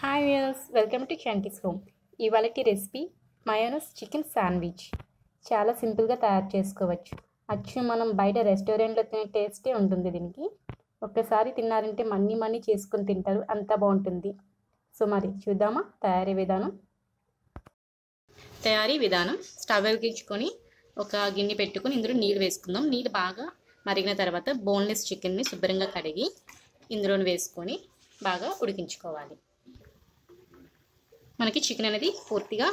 Hi viewers welcome to క్యాంటీస్ home ఇవాళకి recipe mayonnaise chicken sandwich చాలా సింపుల్గా తయారు చేసుకోవచ్చు. అచ్చు మనం బయట రెస్టారెంట్లో తినే టేస్టే ఉంటుంది దీనికి. ఒక్కసారి తిన్నారంటే మన్నీ మన్నీ చేసుకొని తింటారు. అంత బాగుంటుంది. సో మరి చూద్దామా తయారీ విధానం? తయారీ విధానం స్టవ్ వెలిగించుకొని ఒక గిన్నె పెట్టుకొని ఇందులో నీళ్ళు వేసుకుందాం. నీళ్ళు బాగా మరిగిన తర్వాత బోన్లెస్ చికెన్ని శుభ్రంగా కడిగి ఇందులో వేసుకొని బాగా ఉడికించుకోవాలి. మనకి చికెన్ అనేది పూర్తిగా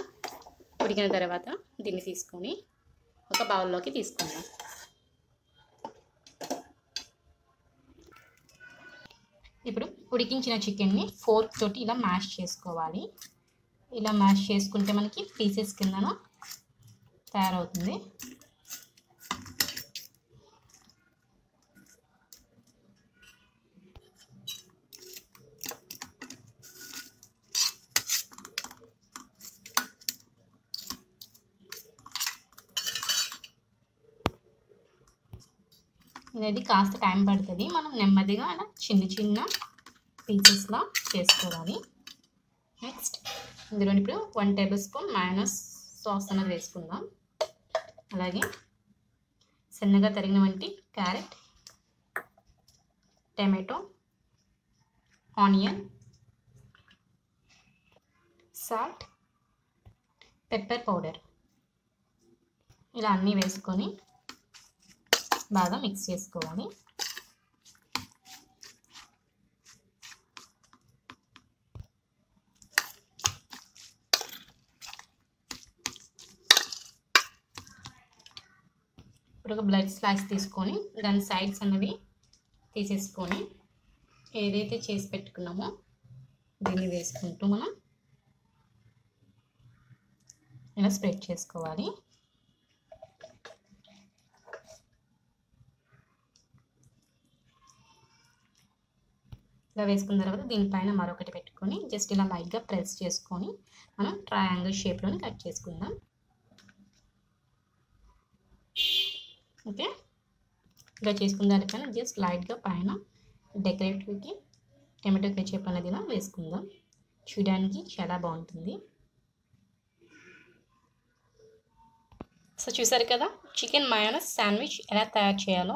ఉడికిన తర్వాత దీన్ని తీసుకొని ఒక బౌల్లోకి తీసుకుందాం. ఇప్పుడు ఉడికించిన చికెన్ని ఫోర్క్ తోటి ఇలా మ్యాష్ చేసుకోవాలి. ఇలా మ్యాష్ చేసుకుంటే మనకి పీసెస్ కిందన తయారవుతుంది. అనేది కాస్త టైం పడుతుంది. మనం నెమ్మదిగా అలా చిన్న చిన్న పీసెస్లా చేసుకోవాలి. నెక్స్ట్ ఇందులో ఇప్పుడు one tablespoon minus sauce అనేది వేసుకుందాం. అలాగే సన్నగా తరిగిన వంటి carrot tomato onion salt pepper powder ఇలా అన్నీ వేసుకొని బాగా మిక్స్ చేసుకోవాలి. ఇప్పుడు ఒక బ్లడ్ స్లాష్ తీసుకొని దాని సైడ్స్ అనేవి తీసేసుకొని ఏదైతే చేసి పెట్టుకున్నామో దీన్ని వేసుకుంటూ మనం ఇలా స్ప్రెడ్ చేసుకోవాలి. ఇలా వేసుకున్న తర్వాత దీనిపైన మరొకటి పెట్టుకొని జస్ట్ ఇలా లైట్గా ప్రెస్ చేసుకొని మనం ట్రయాంగిల్ షేప్లోని కట్ చేసుకుందాం. ఓకే ఇలా చేసుకున్న దానిపైన జస్ట్ లైట్గా పైన డెకరేటివ్కి టమాటో కెచప్ అనేది ఇలా వేసుకుందాం. చూడడానికి చాలా బాగుంటుంది. సో చూసారు కదా? చికెన్ మయోనస్ శాండ్విచ్ ఎలా తయారు చేయాలో?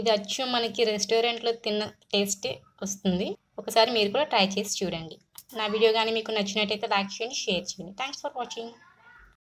ఇది అచ్చు మనకి రెస్టారెంట్లో తిన్న టేస్టే వస్తుంది. ఒకసారి మీరు కూడా ట్రై చేసి చూడండి. నా వీడియో కానీ మీకు నచ్చినట్టయితే లైక్ చేయండి షేర్ చేయండి. Thanks for watching